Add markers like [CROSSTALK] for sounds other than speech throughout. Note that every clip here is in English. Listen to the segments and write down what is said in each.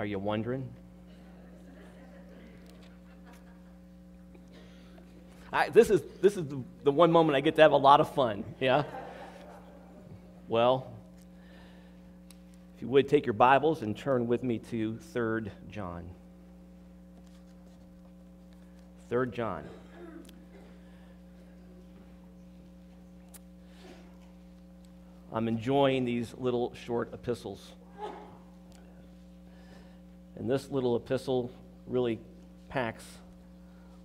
Are you wondering? I, this is, this is the, the one moment I get to have a lot of fun, yeah? Well, if you would take your Bibles and turn with me to 3 John. 3 John. I'm enjoying these little short epistles. And this little epistle really packs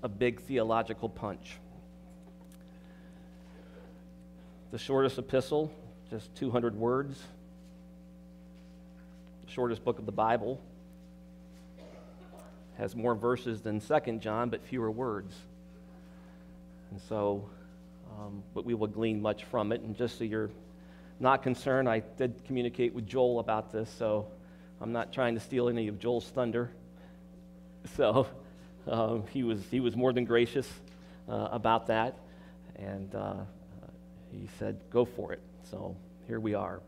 a big theological punch. The shortest epistle, just 200 words. The shortest book of the Bible has more verses than Second John, but fewer words. And so, um, but we will glean much from it. And just so you're not concerned, I did communicate with Joel about this, so I'm not trying to steal any of Joel's thunder. [LAUGHS] So, um, he, was, he was more than gracious uh, about that. And uh, he said, go for it. So here we are.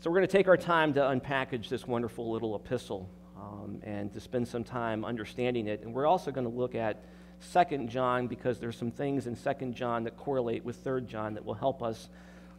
So we're going to take our time to unpackage this wonderful little epistle um, and to spend some time understanding it. And we're also going to look at Second John because there's some things in Second John that correlate with Third John that will help us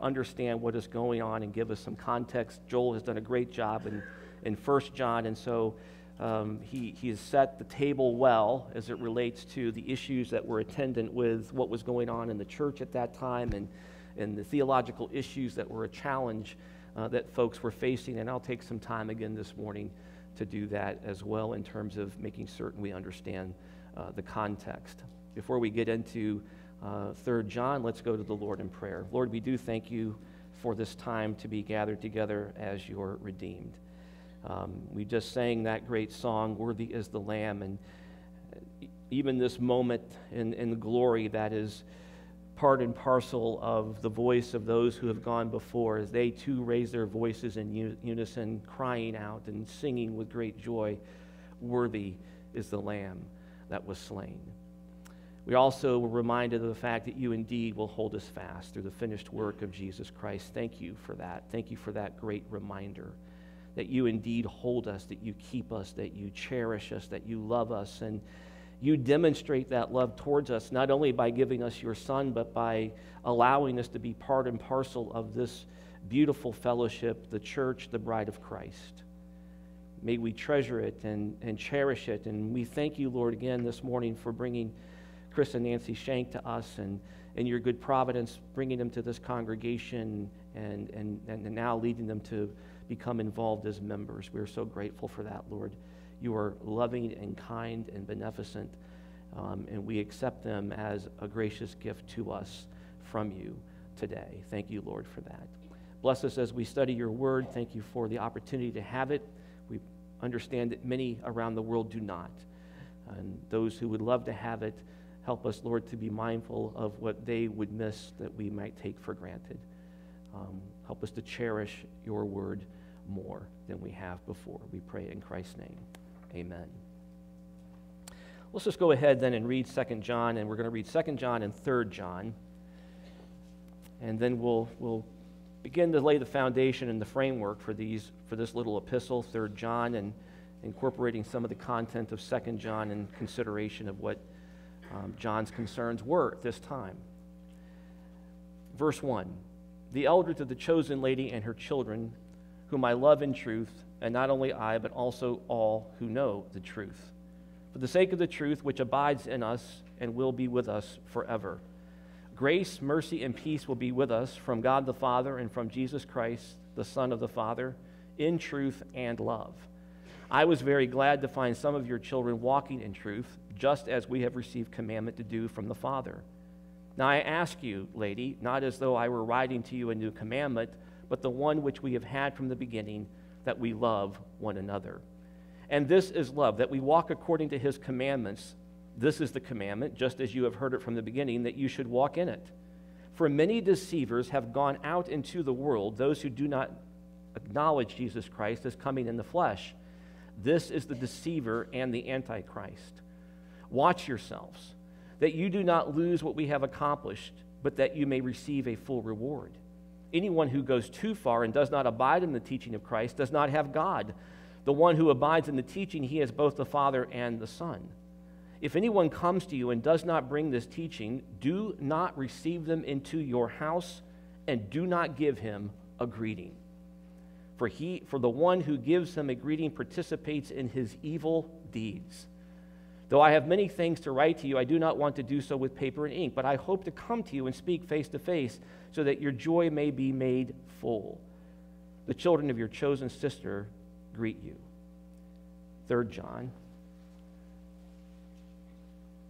understand what is going on and give us some context. Joel has done a great job in, in First John, and so um, he, he has set the table well as it relates to the issues that were attendant with what was going on in the church at that time and, and the theological issues that were a challenge uh, that folks were facing. And I'll take some time again this morning to do that as well in terms of making certain we understand uh, the context. Before we get into uh, 3 John, let's go to the Lord in prayer. Lord, we do thank you for this time to be gathered together as your redeemed. Um, we just sang that great song, Worthy is the Lamb. And even this moment in, in glory that is part and parcel of the voice of those who have gone before, as they too raise their voices in unison, crying out and singing with great joy, Worthy is the Lamb that was slain. We also were reminded of the fact that you indeed will hold us fast through the finished work of Jesus Christ. Thank you for that. Thank you for that great reminder that you indeed hold us, that you keep us, that you cherish us, that you love us. And you demonstrate that love towards us, not only by giving us your Son, but by allowing us to be part and parcel of this beautiful fellowship, the church, the bride of Christ. May we treasure it and, and cherish it. And we thank you, Lord, again this morning for bringing Chris and Nancy Shank to us and, and your good providence, bringing them to this congregation and, and, and now leading them to become involved as members. We're so grateful for that, Lord. You are loving and kind and beneficent, um, and we accept them as a gracious gift to us from you today. Thank you, Lord, for that. Bless us as we study your word. Thank you for the opportunity to have it. We understand that many around the world do not. And those who would love to have it, help us, Lord, to be mindful of what they would miss that we might take for granted. Um, help us to cherish your word more than we have before. We pray in Christ's name. Amen. Let's just go ahead then and read 2 John, and we're going to read 2 John and 3 John. And then we'll, we'll begin to lay the foundation and the framework for, these, for this little epistle, 3 John, and incorporating some of the content of 2 John in consideration of what um, John's concerns were at this time. Verse 1 The elder to the chosen lady and her children whom I love in truth, and not only I, but also all who know the truth. For the sake of the truth which abides in us and will be with us forever. Grace, mercy, and peace will be with us from God the Father and from Jesus Christ, the Son of the Father, in truth and love. I was very glad to find some of your children walking in truth, just as we have received commandment to do from the Father. Now I ask you, lady, not as though I were writing to you a new commandment but the one which we have had from the beginning, that we love one another. And this is love, that we walk according to his commandments. This is the commandment, just as you have heard it from the beginning, that you should walk in it. For many deceivers have gone out into the world, those who do not acknowledge Jesus Christ as coming in the flesh. This is the deceiver and the antichrist. Watch yourselves, that you do not lose what we have accomplished, but that you may receive a full reward. Anyone who goes too far and does not abide in the teaching of Christ does not have God. The one who abides in the teaching, he has both the Father and the Son. If anyone comes to you and does not bring this teaching, do not receive them into your house and do not give him a greeting. For, he, for the one who gives him a greeting participates in his evil deeds. Though I have many things to write to you, I do not want to do so with paper and ink, but I hope to come to you and speak face to face so that your joy may be made full. The children of your chosen sister greet you. 3 John,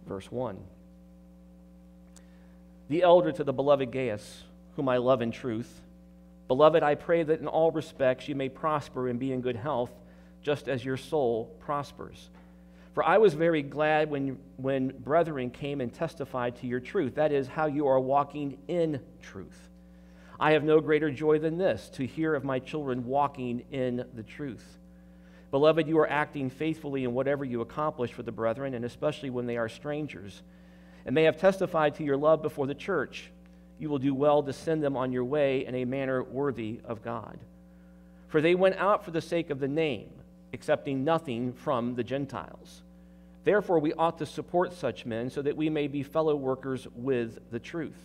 verse 1. The elder to the beloved Gaius, whom I love in truth. Beloved, I pray that in all respects you may prosper and be in good health, just as your soul prospers. For I was very glad when, when brethren came and testified to your truth, that is, how you are walking in truth. I have no greater joy than this, to hear of my children walking in the truth. Beloved, you are acting faithfully in whatever you accomplish for the brethren, and especially when they are strangers. And they have testified to your love before the church. You will do well to send them on your way in a manner worthy of God. For they went out for the sake of the name, accepting nothing from the Gentiles. Therefore, we ought to support such men so that we may be fellow workers with the truth.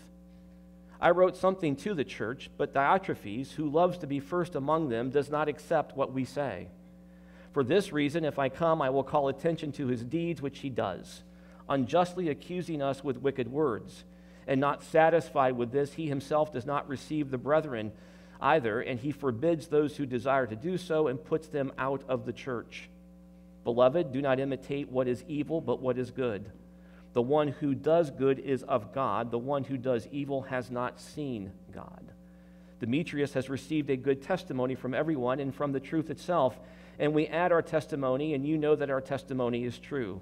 I wrote something to the church, but Diotrephes, who loves to be first among them, does not accept what we say. For this reason, if I come, I will call attention to his deeds, which he does, unjustly accusing us with wicked words. And not satisfied with this, he himself does not receive the brethren either, and he forbids those who desire to do so and puts them out of the church. Beloved, do not imitate what is evil, but what is good. The one who does good is of God, the one who does evil has not seen God. Demetrius has received a good testimony from everyone and from the truth itself and we add our testimony, and you know that our testimony is true.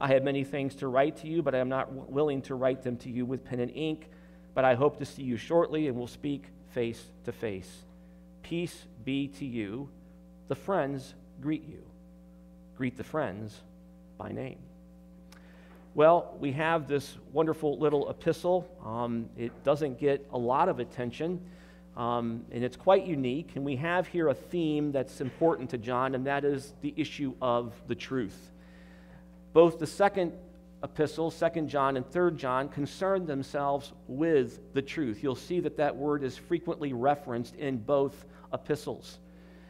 I have many things to write to you, but I am not willing to write them to you with pen and ink. But I hope to see you shortly, and we'll speak face to face. Peace be to you. The friends greet you. Greet the friends by name. Well, we have this wonderful little epistle. Um, it doesn't get a lot of attention. Um, and it's quite unique. And we have here a theme that's important to John, and that is the issue of the truth. Both the second epistle, Second John and Third John, concern themselves with the truth. You'll see that that word is frequently referenced in both epistles.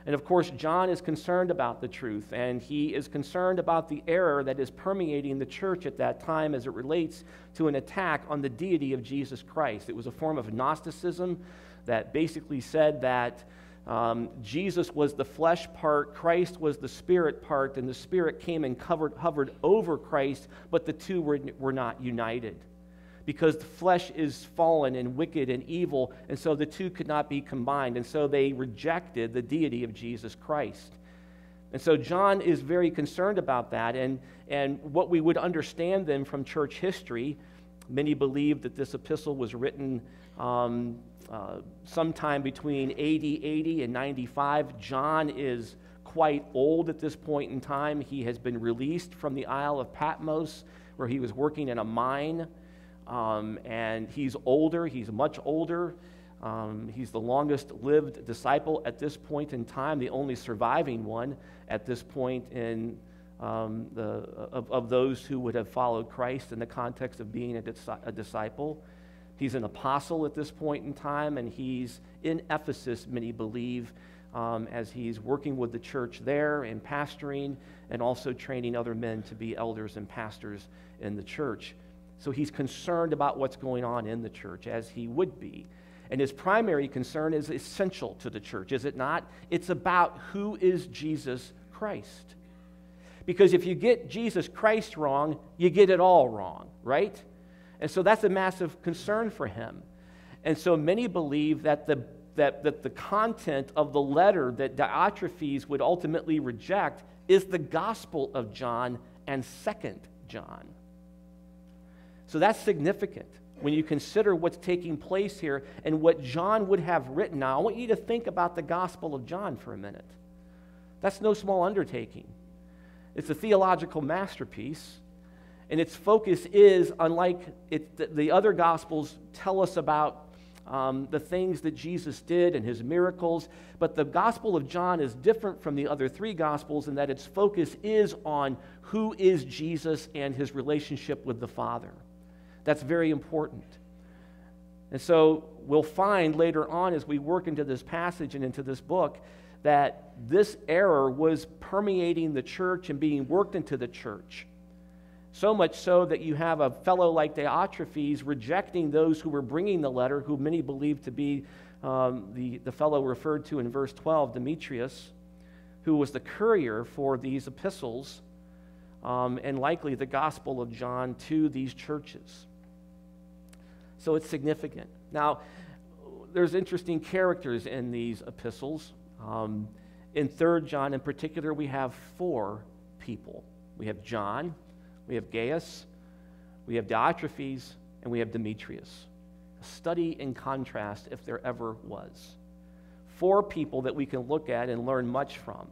And of course, John is concerned about the truth, and he is concerned about the error that is permeating the church at that time as it relates to an attack on the deity of Jesus Christ. It was a form of Gnosticism that basically said that um, Jesus was the flesh part, Christ was the spirit part, and the spirit came and covered, hovered over Christ, but the two were, were not united. Because the flesh is fallen and wicked and evil, and so the two could not be combined. And so they rejected the deity of Jesus Christ. And so John is very concerned about that. And, and what we would understand then from church history, many believe that this epistle was written um, uh, sometime between 80, 80 and 95. John is quite old at this point in time. He has been released from the Isle of Patmos, where he was working in a mine. Um, and he's older, he's much older. Um, he's the longest lived disciple at this point in time, the only surviving one at this point in um, the, of, of, those who would have followed Christ in the context of being a, a disciple. He's an apostle at this point in time, and he's in Ephesus, many believe, um, as he's working with the church there and pastoring and also training other men to be elders and pastors in the church. So he's concerned about what's going on in the church, as he would be. And his primary concern is essential to the church, is it not? It's about who is Jesus Christ. Because if you get Jesus Christ wrong, you get it all wrong, right? And so that's a massive concern for him. And so many believe that the, that, that the content of the letter that Diotrephes would ultimately reject is the Gospel of John and Second John. So that's significant when you consider what's taking place here and what John would have written. Now, I want you to think about the Gospel of John for a minute. That's no small undertaking. It's a theological masterpiece and its focus is, unlike it, the other Gospels tell us about um, the things that Jesus did and his miracles. But the Gospel of John is different from the other three Gospels in that its focus is on who is Jesus and his relationship with the Father. That's very important. And so we'll find later on as we work into this passage and into this book that this error was permeating the church and being worked into the church. So much so that you have a fellow like Diotrephes rejecting those who were bringing the letter, who many believe to be um, the, the fellow referred to in verse 12, Demetrius, who was the courier for these epistles um, and likely the Gospel of John to these churches. So it's significant. Now, there's interesting characters in these epistles. Um, in 3 John, in particular, we have four people we have John, we have Gaius, we have Diotrephes, and we have Demetrius. A study in contrast, if there ever was. Four people that we can look at and learn much from.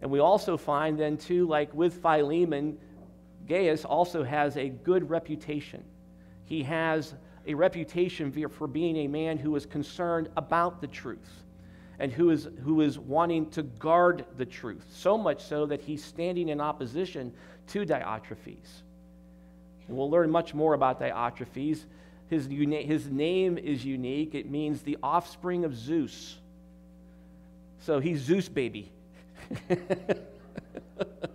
And we also find then, too, like with Philemon, Gaius also has a good reputation. He has a reputation for being a man who is concerned about the truth and who is, who is wanting to guard the truth, so much so that he's standing in opposition to Diotrephes. And we'll learn much more about Diotrephes. His, his name is unique, it means the offspring of Zeus. So he's Zeus baby. [LAUGHS]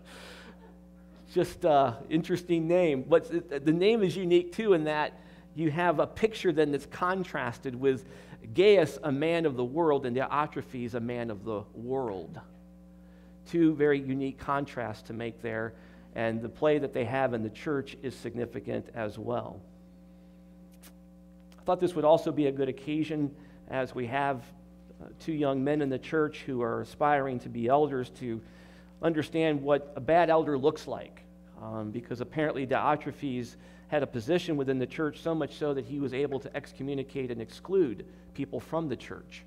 Just uh, interesting name. But the name is unique too in that you have a picture then that's contrasted with Gaius, a man of the world, and Diotrephes, a man of the world. Two very unique contrasts to make there, and the play that they have in the church is significant as well. I thought this would also be a good occasion as we have uh, two young men in the church who are aspiring to be elders to understand what a bad elder looks like. Um, because apparently Diotrephes had a position within the church so much so that he was able to excommunicate and exclude people from the church.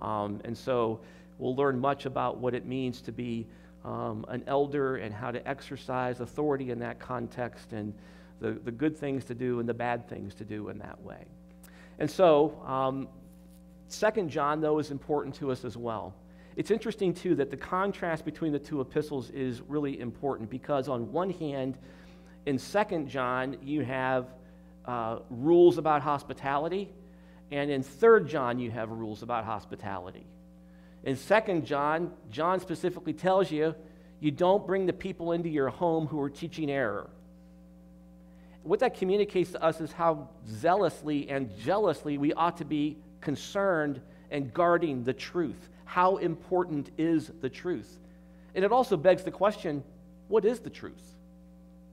Um, and so we'll learn much about what it means to be um, an elder and how to exercise authority in that context and the, the good things to do and the bad things to do in that way. And so, um, Second John, though, is important to us as well. It's interesting, too, that the contrast between the two epistles is really important because, on one hand, in Second John, you have uh, rules about hospitality, and in Third John, you have rules about hospitality. In Second John, John specifically tells you you don't bring the people into your home who are teaching error. What that communicates to us is how zealously and jealously we ought to be concerned and guarding the truth. How important is the truth? And it also begs the question what is the truth?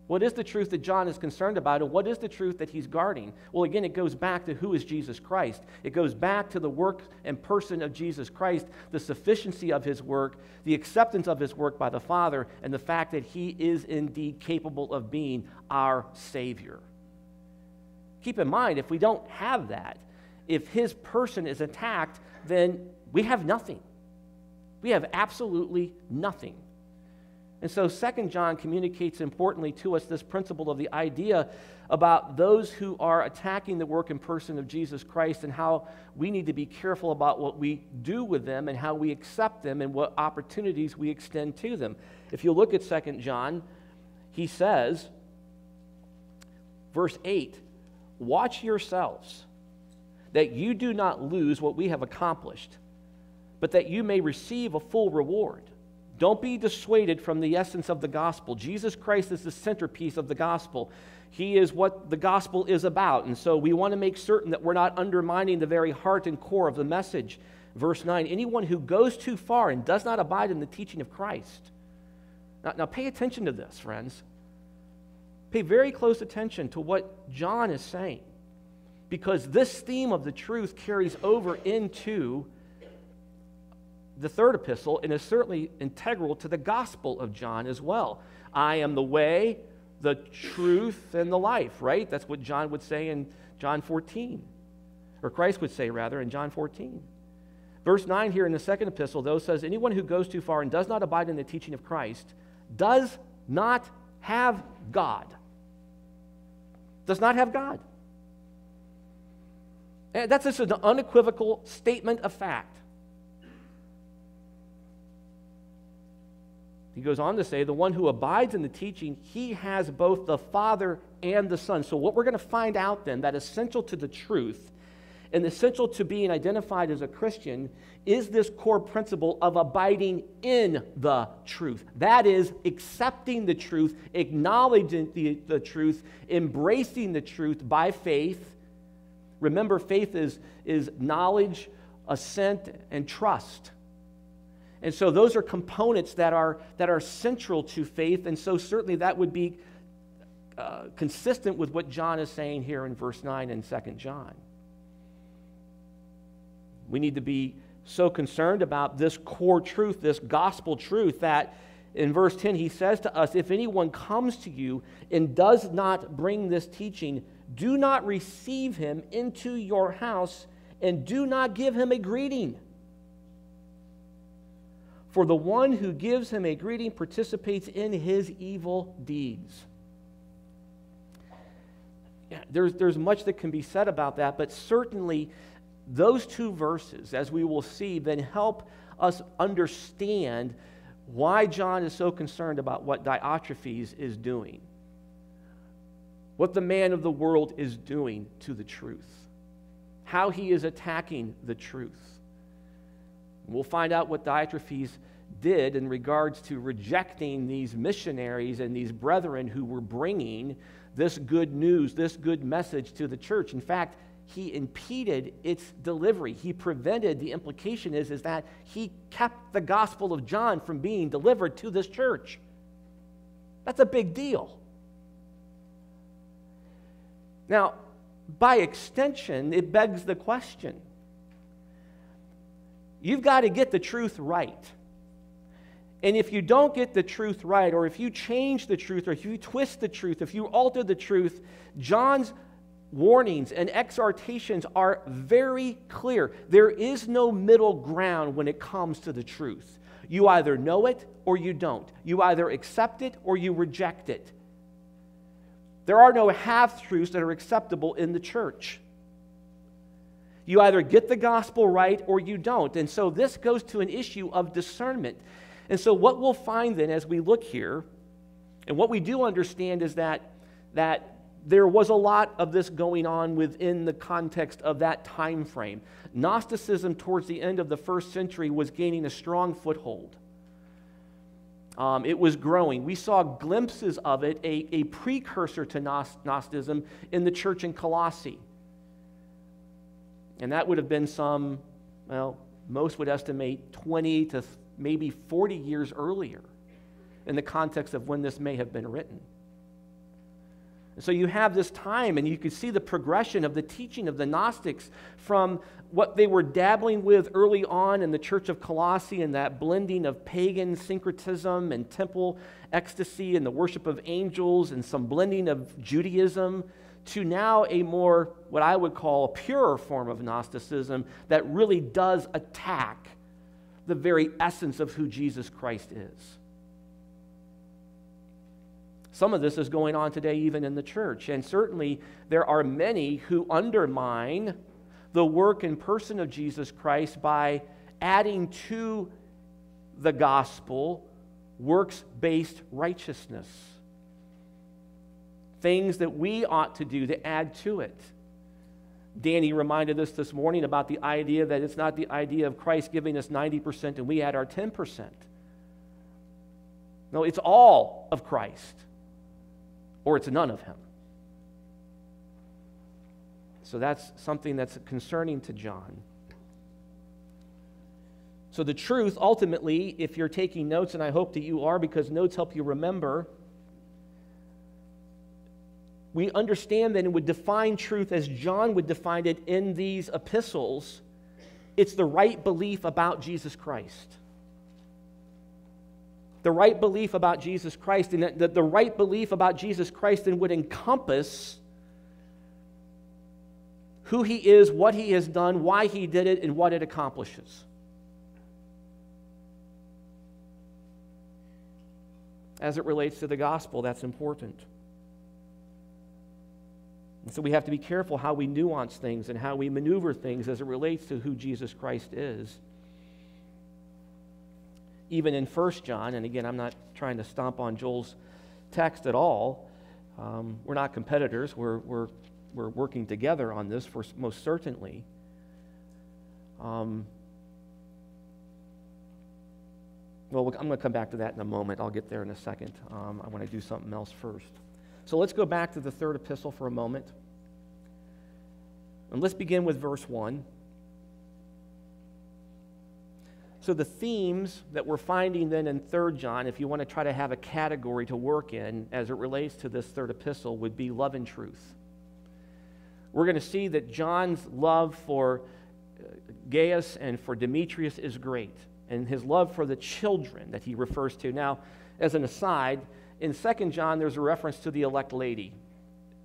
What is the truth that John is concerned about, and what is the truth that he's guarding? Well, again, it goes back to who is Jesus Christ. It goes back to the work and person of Jesus Christ, the sufficiency of his work, the acceptance of his work by the Father, and the fact that he is indeed capable of being our Savior. Keep in mind, if we don't have that, if his person is attacked, then we have nothing. We have absolutely nothing. And so, Second John communicates importantly to us this principle of the idea about those who are attacking the work and person of Jesus Christ and how we need to be careful about what we do with them and how we accept them and what opportunities we extend to them. If you look at Second John, he says, verse 8, Watch yourselves that you do not lose what we have accomplished, but that you may receive a full reward. Don't be dissuaded from the essence of the gospel. Jesus Christ is the centerpiece of the gospel. He is what the gospel is about. And so we want to make certain that we're not undermining the very heart and core of the message. Verse 9 anyone who goes too far and does not abide in the teaching of Christ. Now, now pay attention to this, friends. Pay very close attention to what John is saying because this theme of the truth carries over into the third epistle and is certainly integral to the gospel of John as well. I am the way, the truth, and the life, right? That's what John would say in John 14, or Christ would say rather in John 14. Verse 9 here in the second epistle, though, says, Anyone who goes too far and does not abide in the teaching of Christ does not have God. Does not have God. And that's just an unequivocal statement of fact. He goes on to say, the one who abides in the teaching, he has both the Father and the Son. So, what we're going to find out then, that essential to the truth and essential to being identified as a Christian, is this core principle of abiding in the truth. That is, accepting the truth, acknowledging the, the truth, embracing the truth by faith. Remember, faith is, is knowledge, assent, and trust. And so those are components that are, that are central to faith. And so certainly that would be uh, consistent with what John is saying here in verse 9 in 2 John. We need to be so concerned about this core truth, this gospel truth, that in verse 10 he says to us, If anyone comes to you and does not bring this teaching, do not receive him into your house and do not give him a greeting. For the one who gives him a greeting participates in his evil deeds. Yeah, there's, there's much that can be said about that, but certainly those two verses, as we will see, then help us understand why John is so concerned about what Diotrephes is doing, what the man of the world is doing to the truth, how he is attacking the truth. We'll find out what Diotrephes did in regards to rejecting these missionaries and these brethren who were bringing this good news, this good message to the church. In fact, he impeded its delivery. He prevented, the implication is, is that he kept the Gospel of John from being delivered to this church. That's a big deal. Now, by extension, it begs the question You've got to get the truth right. And if you don't get the truth right, or if you change the truth, or if you twist the truth, if you alter the truth, John's warnings and exhortations are very clear. There is no middle ground when it comes to the truth. You either know it or you don't. You either accept it or you reject it. There are no half truths that are acceptable in the church. You either get the gospel right or you don't. And so this goes to an issue of discernment. And so what we'll find then as we look here, and what we do understand is that, that there was a lot of this going on within the context of that time frame. Gnosticism towards the end of the first century was gaining a strong foothold. Um, it was growing. We saw glimpses of it, a, a precursor to Gnosticism in the church in Colossae. And that would have been some, well, most would estimate 20 to maybe 40 years earlier in the context of when this may have been written. So you have this time, and you can see the progression of the teaching of the Gnostics from what they were dabbling with early on in the church of Colossae and that blending of pagan syncretism and temple ecstasy and the worship of angels and some blending of Judaism to now a more, what I would call, a purer form of Gnosticism that really does attack the very essence of who Jesus Christ is. Some of this is going on today, even in the church. And certainly, there are many who undermine the work and person of Jesus Christ by adding to the gospel works based righteousness. Things that we ought to do to add to it. Danny reminded us this morning about the idea that it's not the idea of Christ giving us 90% and we add our 10%. No, it's all of Christ, or it's none of Him. So that's something that's concerning to John. So, the truth, ultimately, if you're taking notes, and I hope that you are because notes help you remember, we understand that and would define truth as John would define it in these epistles. It's the right belief about Jesus Christ. The right belief about Jesus Christ, and that the right belief about Jesus Christ then would encompass who he is, what he has done, why he did it, and what it accomplishes. As it relates to the gospel, that's important. And so we have to be careful how we nuance things and how we maneuver things as it relates to who Jesus Christ is. Even in 1 John, and again, I'm not trying to stomp on Joel's text at all. Um, we're not competitors. We're, we're, we're working together on this for most certainly. Um, well, I'm going to come back to that in a moment. I'll get there in a second. Um, I want to do something else first. So let's go back to the third epistle for a moment. And let's begin with verse 1. So, the themes that we're finding then in 3 John, if you want to try to have a category to work in as it relates to this third epistle, would be love and truth. We're going to see that John's love for uh, Gaius and for Demetrius is great, and his love for the children that he refers to. Now, as an aside, in 2 John, there's a reference to the elect lady.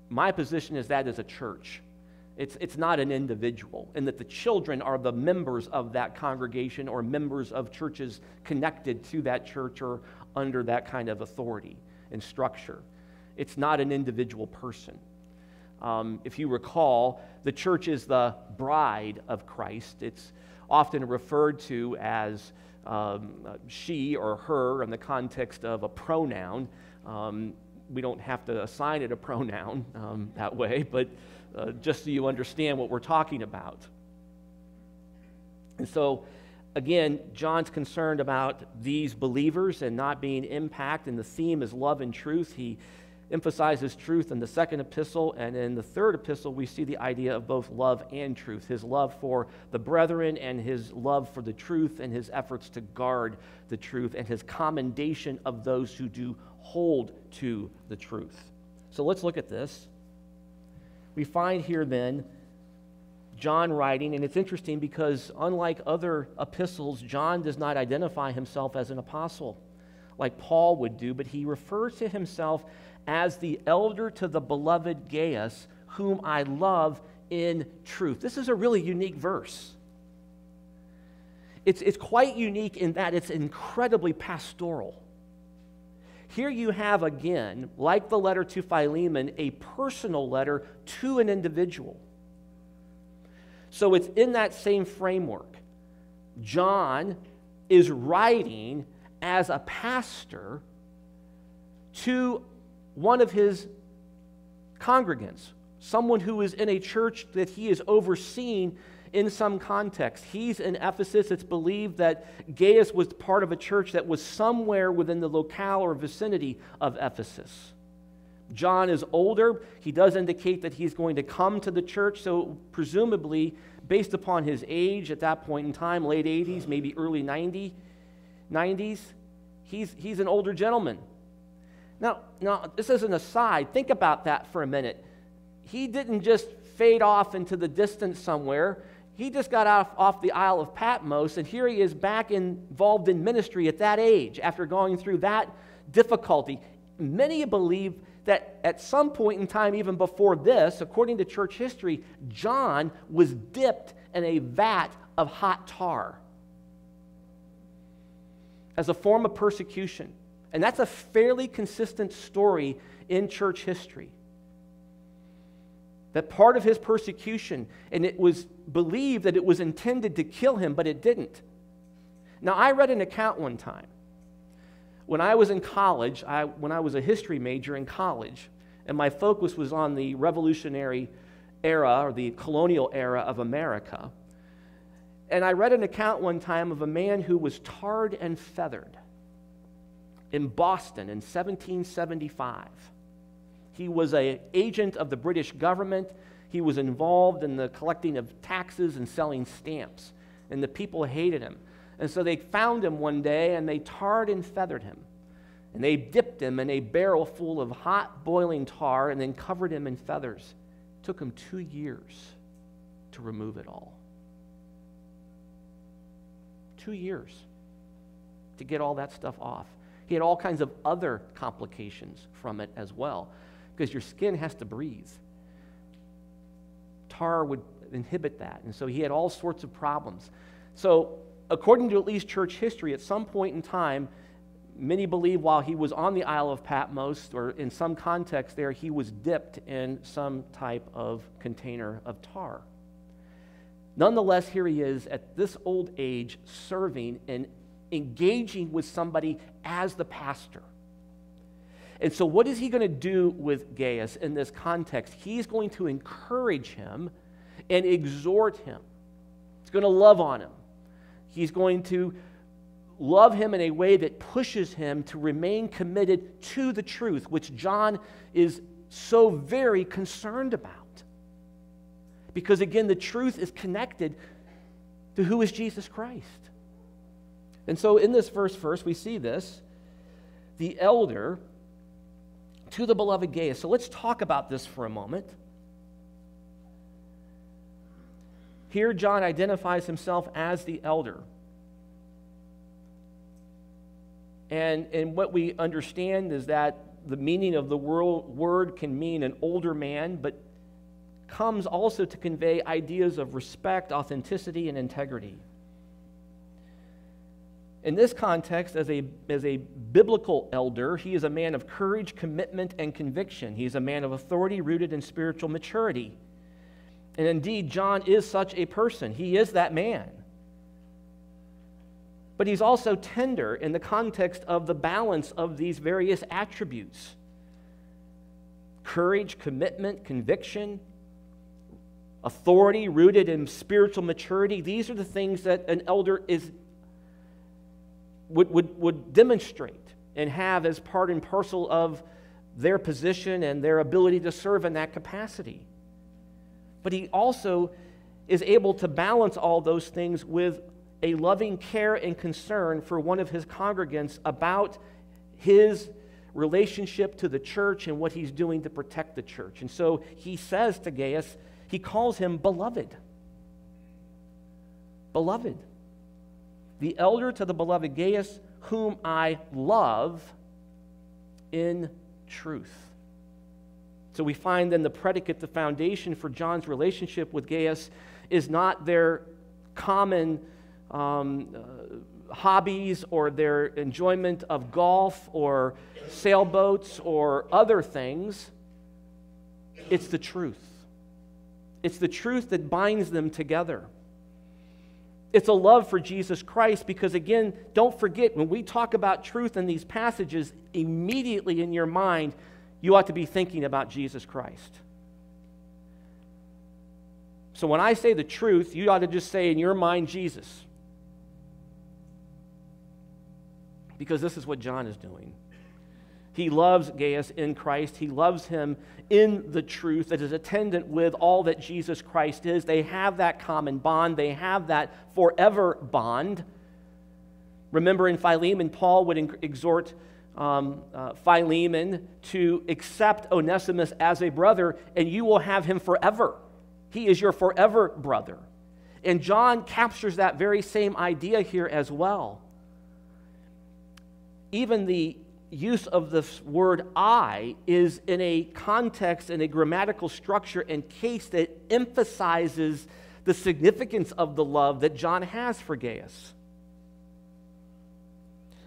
My position is that is a church. It's, it's not an individual, and that the children are the members of that congregation or members of churches connected to that church or under that kind of authority and structure. It's not an individual person. Um, if you recall, the church is the bride of Christ. It's often referred to as um, she or her in the context of a pronoun. Um, we don't have to assign it a pronoun um, that way, but uh, just so you understand what we're talking about. And so, again, John's concerned about these believers and not being impacted, and the theme is love and truth. He emphasizes truth in the second epistle, and in the third epistle, we see the idea of both love and truth his love for the brethren, and his love for the truth, and his efforts to guard the truth, and his commendation of those who do hold to the truth. So let's look at this we find here then John writing, and it's interesting because unlike other epistles, John does not identify himself as an apostle like Paul would do, but he refers to himself as the elder to the beloved Gaius, whom I love in truth. This is a really unique verse. It's, it's quite unique in that it's incredibly pastoral. Here you have again, like the letter to Philemon, a personal letter to an individual. So it's in that same framework. John is writing as a pastor to one of his congregants, someone who is in a church that he is overseeing in some context. He's in Ephesus. It's believed that Gaius was part of a church that was somewhere within the locale or vicinity of Ephesus. John is older. He does indicate that he's going to come to the church, so presumably, based upon his age at that point in time, late 80s, maybe early 90, 90s, he's, he's an older gentleman. Now, now, this is an aside. Think about that for a minute. He didn't just fade off into the distance somewhere. He just got off, off the Isle of Patmos, and here he is back involved in ministry at that age after going through that difficulty. Many believe that at some point in time, even before this, according to church history, John was dipped in a vat of hot tar as a form of persecution. And that's a fairly consistent story in church history that part of his persecution, and it was believed that it was intended to kill him, but it didn't. Now, I read an account one time. When I was in college, I, when I was a history major in college, and my focus was on the revolutionary era or the colonial era of America. And I read an account one time of a man who was tarred and feathered in Boston in 1775. He was an agent of the British government. He was involved in the collecting of taxes and selling stamps. And the people hated him. And so they found him one day and they tarred and feathered him. And they dipped him in a barrel full of hot boiling tar and then covered him in feathers. It took him two years to remove it all. Two years to get all that stuff off. He had all kinds of other complications from it as well because your skin has to breathe. Tar would inhibit that. And so he had all sorts of problems. So, according to at least church history, at some point in time, many believe while he was on the Isle of Patmos, or in some context there, he was dipped in some type of container of tar. Nonetheless, here he is at this old age serving and engaging with somebody as the pastor. And so, what is he going to do with Gaius in this context? He's going to encourage him and exhort him. He's going to love on him. He's going to love him in a way that pushes him to remain committed to the truth, which John is so very concerned about. Because again, the truth is connected to who is Jesus Christ. And so in this verse, first, we see this the elder to the beloved Gaius. So let's talk about this for a moment. Here, John identifies himself as the elder. And, and what we understand is that the meaning of the word can mean an older man, but comes also to convey ideas of respect, authenticity, and integrity. In this context, as a, as a biblical elder, he is a man of courage, commitment, and conviction. He is a man of authority rooted in spiritual maturity. And indeed, John is such a person. He is that man but he's also tender in the context of the balance of these various attributes courage, commitment, conviction, authority rooted in spiritual maturity. These are the things that an elder is, would, would, would demonstrate and have as part and parcel of their position and their ability to serve in that capacity. But he also is able to balance all those things with a loving care and concern for one of his congregants about his relationship to the church and what he's doing to protect the church. And so he says to Gaius, he calls him beloved. Beloved. The elder to the beloved Gaius, whom I love in truth. So we find then the predicate, the foundation for John's relationship with Gaius is not their common um, uh, hobbies or their enjoyment of golf or sailboats or other things. It's the truth. It's the truth that binds them together. It's a love for Jesus Christ because, again, don't forget, when we talk about truth in these passages, immediately in your mind, you ought to be thinking about Jesus Christ. So when I say the truth, you ought to just say in your mind, Jesus. because this is what John is doing. He loves Gaius in Christ. He loves him in the truth that is attendant with all that Jesus Christ is. They have that common bond, they have that forever bond. Remember in Philemon, Paul would exhort um, uh, Philemon to accept Onesimus as a brother, and you will have him forever. He is your forever brother. And John captures that very same idea here as well even the use of this word I is in a context and a grammatical structure and case that emphasizes the significance of the love that John has for Gaius.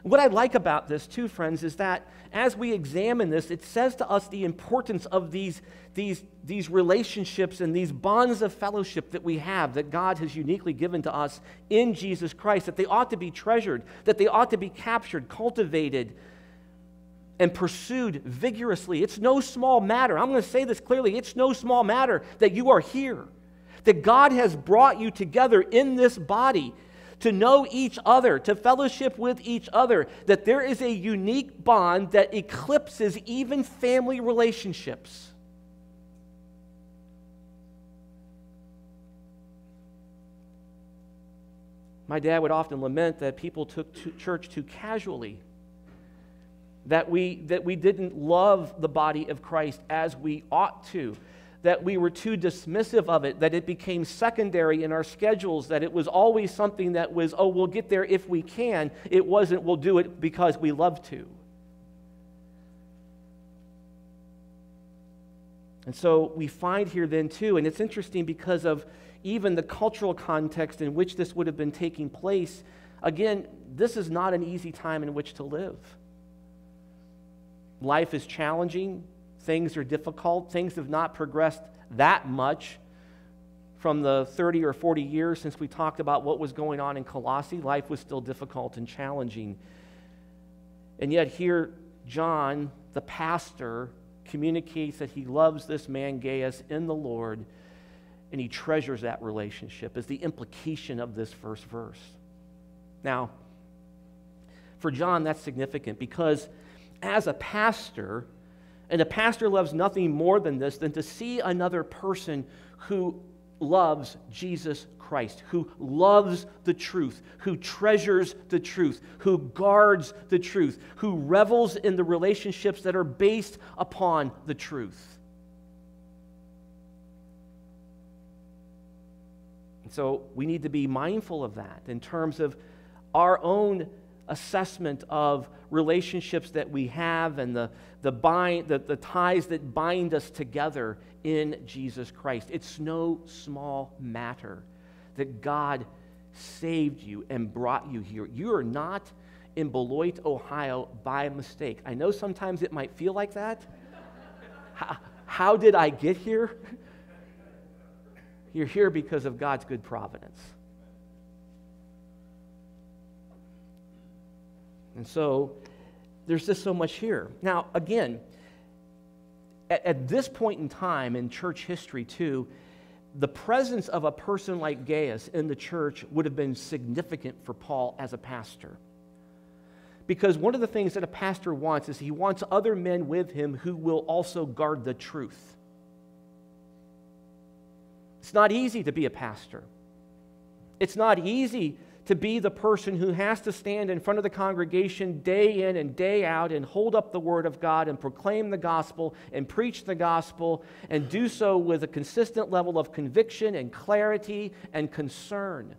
What I like about this, too, friends, is that as we examine this, it says to us the importance of these, these, these relationships and these bonds of fellowship that we have that God has uniquely given to us in Jesus Christ, that they ought to be treasured, that they ought to be captured, cultivated, and pursued vigorously. It's no small matter. I'm going to say this clearly. It's no small matter that you are here, that God has brought you together in this body to know each other, to fellowship with each other, that there is a unique bond that eclipses even family relationships. My dad would often lament that people took to church too casually, that we, that we didn't love the body of Christ as we ought to that we were too dismissive of it, that it became secondary in our schedules, that it was always something that was, oh, we'll get there if we can. It wasn't, we'll do it because we love to. And so we find here then, too, and it's interesting because of even the cultural context in which this would have been taking place. again, this is not an easy time in which to live. Life is challenging, things are difficult, things have not progressed that much from the 30 or 40 years since we talked about what was going on in Colossae. Life was still difficult and challenging. And yet, here, John, the pastor, communicates that he loves this man, Gaius, in the Lord, and he treasures that relationship, is the implication of this first verse. Now, for John, that's significant because as a pastor, and a pastor loves nothing more than this than to see another person who loves Jesus Christ, who loves the truth, who treasures the truth, who guards the truth, who revels in the relationships that are based upon the truth. And so we need to be mindful of that in terms of our own assessment of relationships that we have and the, the, bind, the, the ties that bind us together in Jesus Christ. It's no small matter that God saved you and brought you here. You are not in Beloit, Ohio by mistake. I know sometimes it might feel like that. how, how did I get here? You're here because of God's good providence. And so there's just so much here. Now, again, at, at, this point in time in church history, too, the presence of a person like Gaius in the church would have been significant for Paul as a pastor. Because one of the things that a pastor wants is he wants other men with him who will also guard the truth. It's not easy to be a pastor. It's not easy to be the person who has to stand in front of the congregation day in and day out and hold up the Word of God and proclaim the gospel and preach the gospel and do so with a consistent level of conviction and clarity and concern.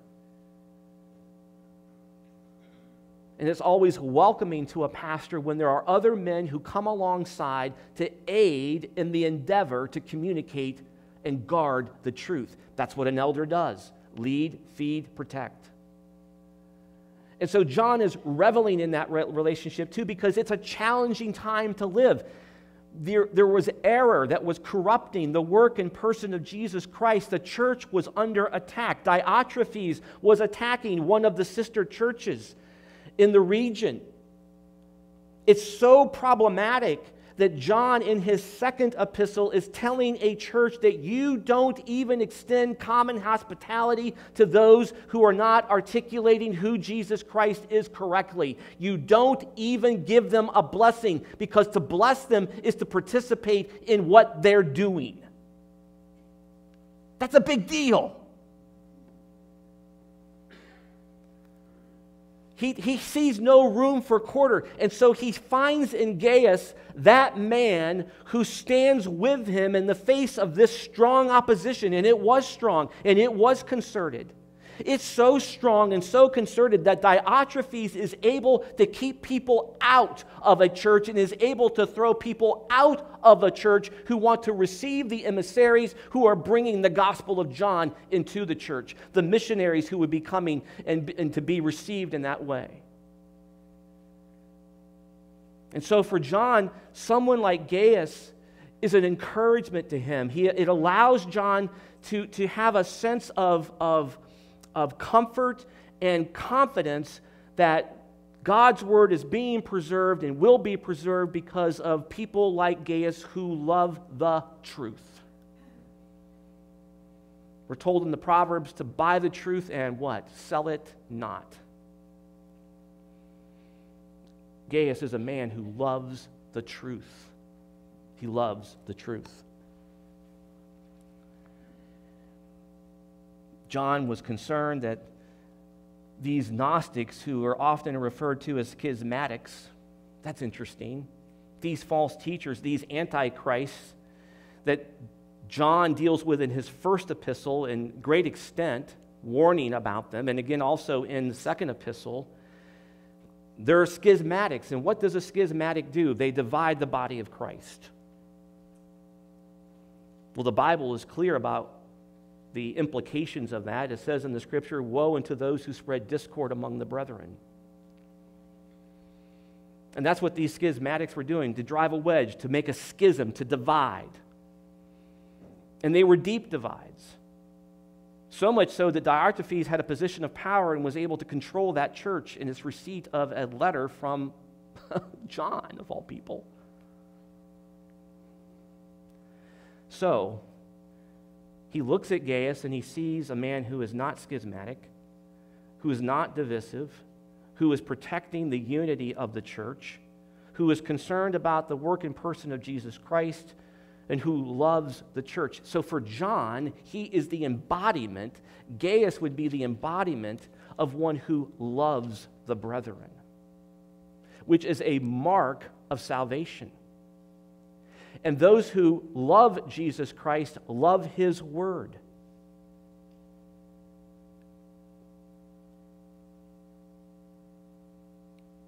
And it's always welcoming to a pastor when there are other men who come alongside to aid in the endeavor to communicate and guard the truth. That's what an elder does lead, feed, protect. And so John is reveling in that relationship too because it's a challenging time to live. There, there was error that was corrupting the work and person of Jesus Christ. The church was under attack. Diotrephes was attacking one of the sister churches in the region. It's so problematic that John, in his second epistle, is telling a church that you don't even extend common hospitality to those who are not articulating who Jesus Christ is correctly. You don't even give them a blessing because to bless them is to participate in what they're doing. That's a big deal. He, he sees no room for quarter. And so he finds in Gaius that man who stands with him in the face of this strong opposition. And it was strong and it was concerted. It's so strong and so concerted that Diotrephes is able to keep people out of a church and is able to throw people out of a church who want to receive the emissaries who are bringing the gospel of John into the church, the missionaries who would be coming and, and to be received in that way. And so for John, someone like Gaius is an encouragement to him. He, it allows John to, to have a sense of, of of comfort and confidence that God's word is being preserved and will be preserved because of people like Gaius who love the truth. We're told in the Proverbs to buy the truth and what? Sell it not. Gaius is a man who loves the truth. He loves the truth. John was concerned that these Gnostics, who are often referred to as schismatics, that's interesting, these false teachers, these antichrists that John deals with in his first epistle in great extent, warning about them, and again also in the second epistle, they're schismatics. And what does a schismatic do? They divide the body of Christ. Well, the Bible is clear about the implications of that. It says in the scripture, Woe unto those who spread discord among the brethren. And that's what these schismatics were doing to drive a wedge, to make a schism, to divide. And they were deep divides. So much so that Diotrephes had a position of power and was able to control that church in its receipt of a letter from [LAUGHS] John, of all people. So, he looks at Gaius and he sees a man who is not schismatic, who is not divisive, who is protecting the unity of the church, who is concerned about the work and person of Jesus Christ, and who loves the church. So for John, he is the embodiment, Gaius would be the embodiment of one who loves the brethren, which is a mark of salvation. And those who love Jesus Christ love his word.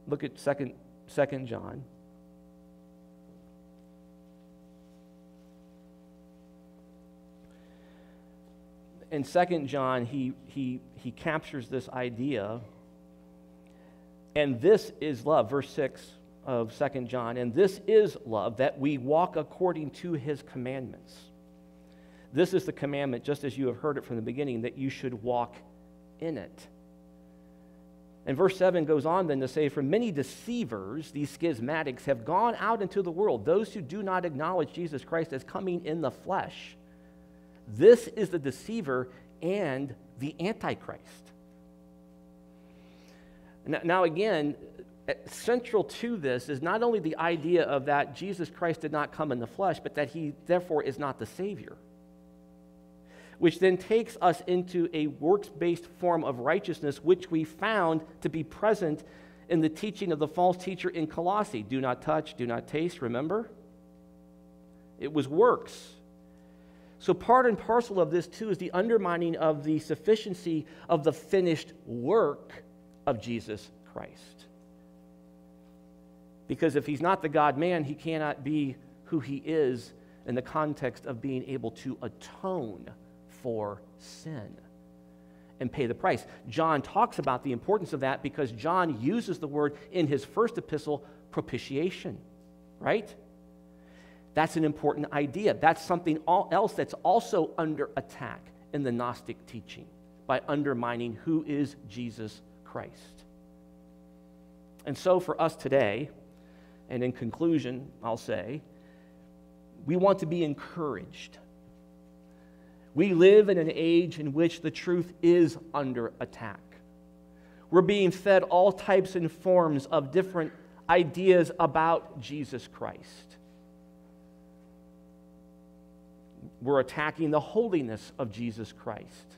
Look at 2nd, 2nd John. In 2nd John, he, he, he captures this idea. And this is love. Verse 6 of 2nd John. And this is love, that we walk according to his commandments. This is the commandment, just as you have heard it from the beginning, that you should walk in it. And verse 7 goes on then to say, For many deceivers, these schismatics, have gone out into the world, those who do not acknowledge Jesus Christ as coming in the flesh. This is the deceiver and the antichrist. Now, again, Eh, central to this is not only the idea of that Jesus Christ did not come in the flesh, but that he therefore is not the Savior which then takes us into a works based form of righteousness, which we found to be present in the teaching of the false teacher in Colossae. Do not touch, do not taste, remember? It was works. So, part and parcel of this, too, is the undermining of the sufficiency of the finished work of Jesus Christ. Because if he's not the God man, he cannot be who he is in the context of being able to atone for sin and pay the price. John talks about the importance of that because John uses the word in his first epistle, propitiation, right? That's an important idea. That's something all else that's also under attack in the Gnostic teaching by undermining who is Jesus Christ. And so, for us today, and in conclusion, I'll say, we want to be encouraged we live in an age in which the truth is under attack. We're being fed all types and forms of different ideas about Jesus Christ. We're attacking the holiness of Jesus Christ,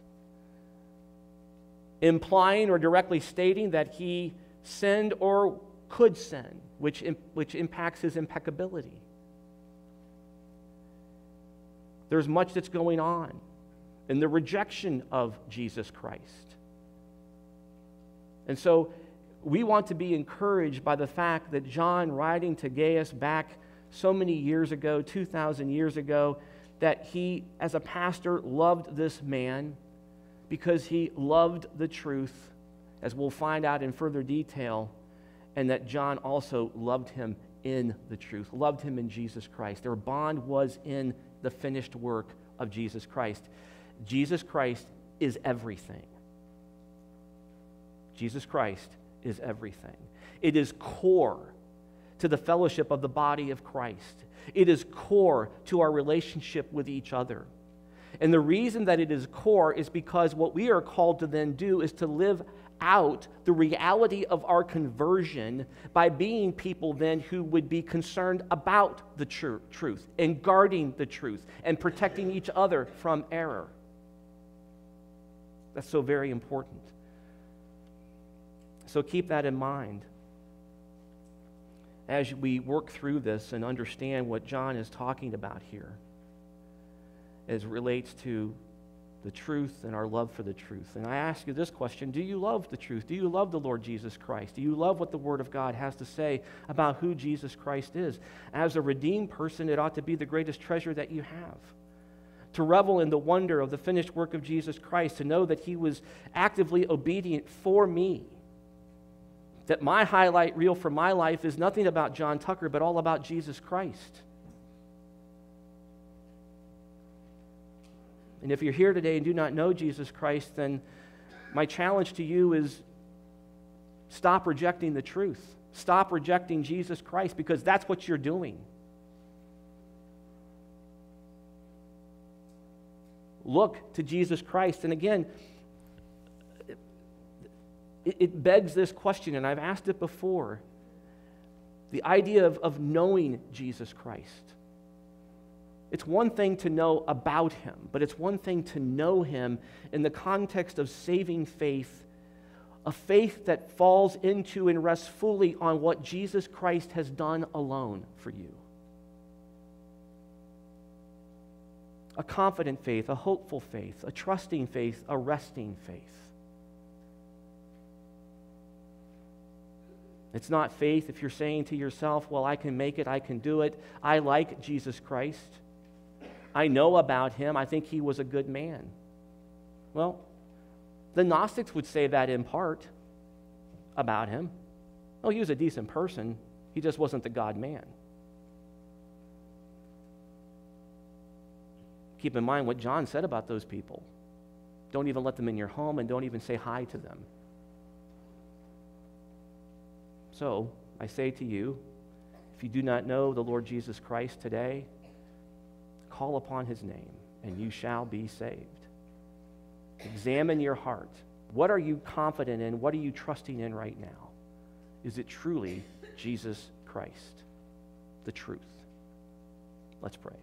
implying or directly stating that he sinned or could sin, which, which impacts his impeccability. There's much that's going on in the rejection of Jesus Christ. And so we want to be encouraged by the fact that John, writing to Gaius back so many years ago, 2,000 years ago, that he, as a pastor, loved this man because he loved the truth, as we'll find out in further detail, and that John also loved him in the truth, loved him in Jesus Christ. Their bond was in the finished work of Jesus Christ. Jesus Christ is everything. Jesus Christ is everything. It is core to the fellowship of the body of Christ, it is core to our relationship with each other. And the reason that it is core is because what we are called to then do is to live out the reality of our conversion by being people then who would be concerned about the tr- truth and guarding the truth and protecting each other from error. That's so very important. So keep that in mind as we work through this and understand what John is talking about here as relates to the truth and our love for the truth. And I ask you this question Do you love the truth? Do you love the Lord Jesus Christ? Do you love what the Word of God has to say about who Jesus Christ is? As a redeemed person, it ought to be the greatest treasure that you have. to revel in the wonder of the finished work of Jesus Christ, to know that he was actively obedient for me. That my highlight reel for my life is nothing about John Tucker, but all about Jesus Christ. And if you're here today and do not know Jesus Christ, then my challenge to you is stop rejecting the truth. Stop rejecting Jesus Christ because that's what you're doing. Look to Jesus Christ. And again, it, begs this question, and I've asked it before the idea of, of knowing Jesus Christ. It's one thing to know about him, but it's one thing to know him in the context of saving faith, a faith that falls into and rests fully on what Jesus Christ has done alone for you. A confident faith, a hopeful faith, a trusting faith, a resting faith. It's not faith if you're saying to yourself, Well, I can make it, I can do it. I like Jesus Christ. I know about him. I think he was a good man. Well, the Gnostics would say that in part about him. Oh, he was a decent person. He just wasn't the God man. Keep in mind what John said about those people. Don't even let them in your home and don't even say hi to them. So, I say to you, if you do not know the Lord Jesus Christ today, Call upon his name, and you shall be saved. Examine your heart. What are you confident in? What are you trusting in right now? Is it truly Jesus Christ, the truth? Let's pray.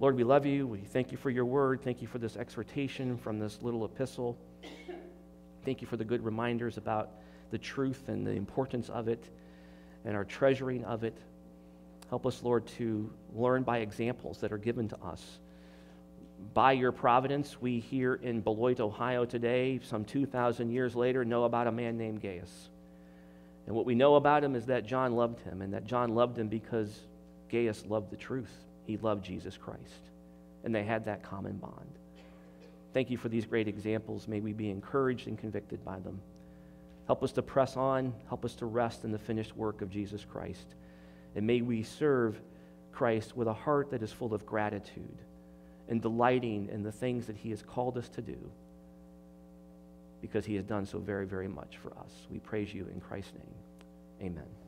Lord, we love you. We thank you for your word. Thank you for this exhortation from this little epistle. Thank you for the good reminders about the truth and the importance of it and our treasuring of it. Help us, Lord, to learn by examples that are given to us. By your providence, we here in Beloit, Ohio today, some 2,000 years later, know about a man named Gaius. And what we know about him is that John loved him, and that John loved him because Gaius loved the truth. He loved Jesus Christ. And they had that common bond. Thank you for these great examples. May we be encouraged and convicted by them. Help us to press on. Help us to rest in the finished work of Jesus Christ. And may we serve Christ with a heart that is full of gratitude and delighting in the things that He has called us to do because He has done so very, very much for us. We praise you in Christ's name. Amen.